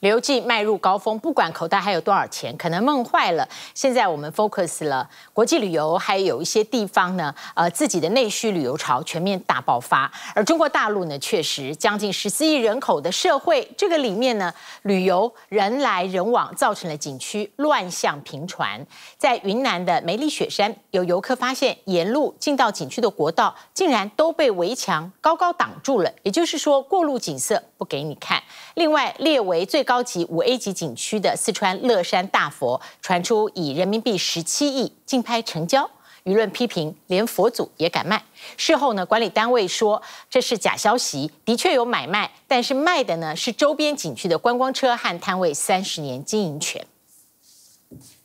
旅游季迈入高峰，不管口袋还有多少钱，可能梦坏了。现在我们 focus 了国际旅游，还有一些地方呢，呃，自己的内需旅游潮全面大爆发。而中国大陆呢，确实将近十四亿人口的社会，这个里面呢，旅游人来人往，造成了景区乱象频传。在云南的梅里雪山，有游客发现沿路进到景区的国道，竟然都被围墙高高挡住了，也就是说，过路景色不给你看。另外，列为最高级五 A 级景区的四川乐山大佛传出以人民币十七亿竞拍成交，舆论批评连佛祖也敢卖。事后呢，管理单位说这是假消息，的确有买卖，但是卖的呢是周边景区的观光车和摊位三十年经营权。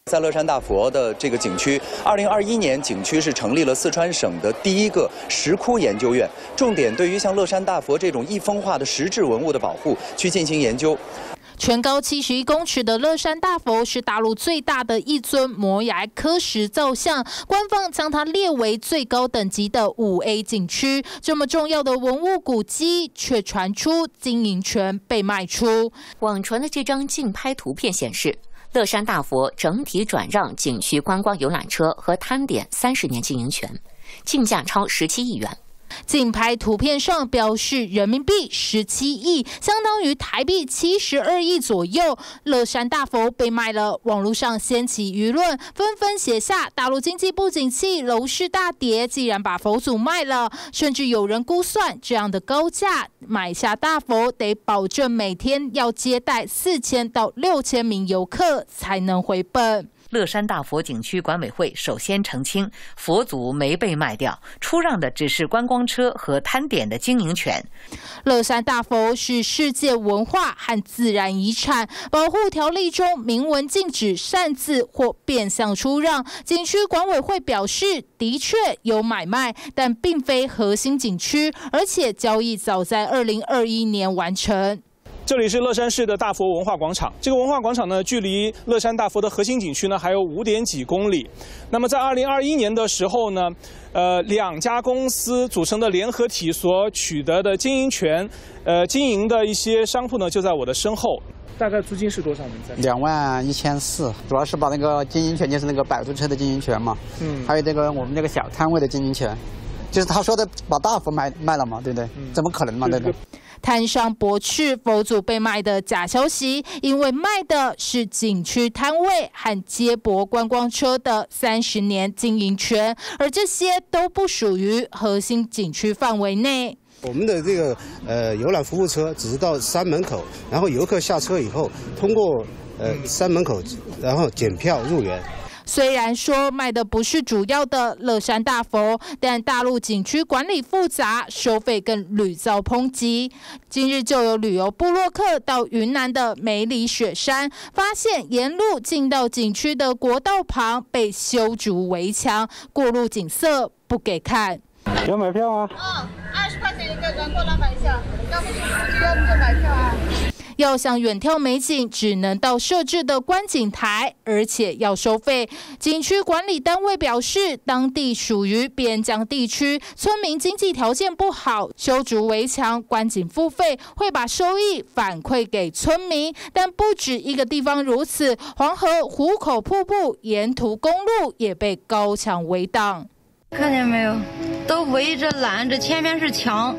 在乐山大佛的这个景区，二零二一年景区是成立了四川省的第一个石窟研究院，重点对于像乐山大佛这种易风化的石质文物的保护去进行研究。全高七十一公尺的乐山大佛是大陆最大的一尊摩崖刻石造像，官方将它列为最高等级的五 A 景区。这么重要的文物古迹，却传出经营权被卖出。网传的这张竞拍图片显示。乐山大佛整体转让景区观光游览车和摊点三十年经营权，竞价超十七亿元。竞拍图片上标示人民币十七亿，相当于台币七十二亿左右。乐山大佛被卖了，网络上掀起舆论，纷纷写下大陆经济不景气，楼市大跌，既然把佛祖卖了，甚至有人估算这样的高价买下大佛，得保证每天要接待四千到六千名游客才能回本。乐山大佛景区管委会首先澄清，佛祖没被卖掉，出让的只是观光车和摊点的经营权。乐山大佛是世界文化和自然遗产保护条例中明文禁止擅自或变相出让。景区管委会表示，的确有买卖，但并非核心景区，而且交易早在二零二一年完成。这里是乐山市的大佛文化广场。这个文化广场呢，距离乐山大佛的核心景区呢还有五点几公里。那么在二零二一年的时候呢，呃，两家公司组成的联合体所取得的经营权，呃，经营的一些商铺呢就在我的身后。大概租金是多少？两万一千四，主要是把那个经营权，就是那个摆渡车的经营权嘛。嗯。还有这个我们这个小摊位的经营权，就是他说的把大佛卖卖了嘛，对不对？怎么可能嘛，对不对？摊商驳斥佛祖被卖的假消息，因为卖的是景区摊位和接驳观光车的三十年经营权，而这些都不属于核心景区范围内。我们的这个呃游览服务车只是到山门口，然后游客下车以后，通过呃山门口，然后检票入园。虽然说卖的不是主要的乐山大佛，但大陆景区管理复杂，收费更屡遭抨击。今日就有旅游部落客到云南的梅里雪山，发现沿路进到景区的国道旁被修筑围墙，过路景色不给看。要买票吗？嗯，二十块钱一个人，过来买一下。要不就要不就买票啊。要想远眺美景，只能到设置的观景台，而且要收费。景区管理单位表示，当地属于边疆地区，村民经济条件不好，修筑围墙、观景付费，会把收益反馈给村民。但不止一个地方如此，黄河壶口瀑布沿途公路也被高墙围挡。看见没有？都围着拦着，前面是墙，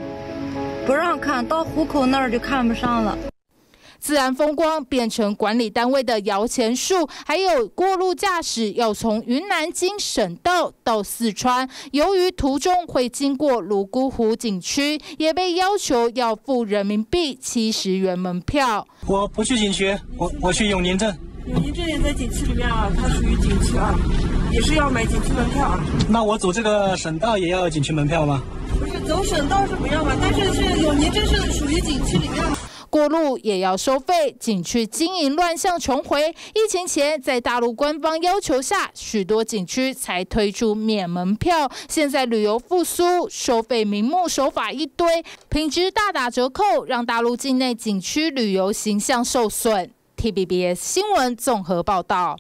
不让看到壶口那儿就看不上了。自然风光变成管理单位的摇钱树，还有过路驾驶要从云南经省道到四川，由于途中会经过泸沽湖景区，也被要求要付人民币七十元门票。我不去景区，我我去永宁镇。永宁镇也在景区里面啊，它属于景区啊，也是要买景区门票啊。那我走这个省道也要景区门票吗？不是，走省道是不要嘛，但是是永宁镇是属于景区里面。过路也要收费，景区经营乱象重回。疫情前，在大陆官方要求下，许多景区才推出免门票。现在旅游复苏，收费名目手法一堆，品质大打折扣，让大陆境内景区旅游形象受损。TBS 新闻综合报道。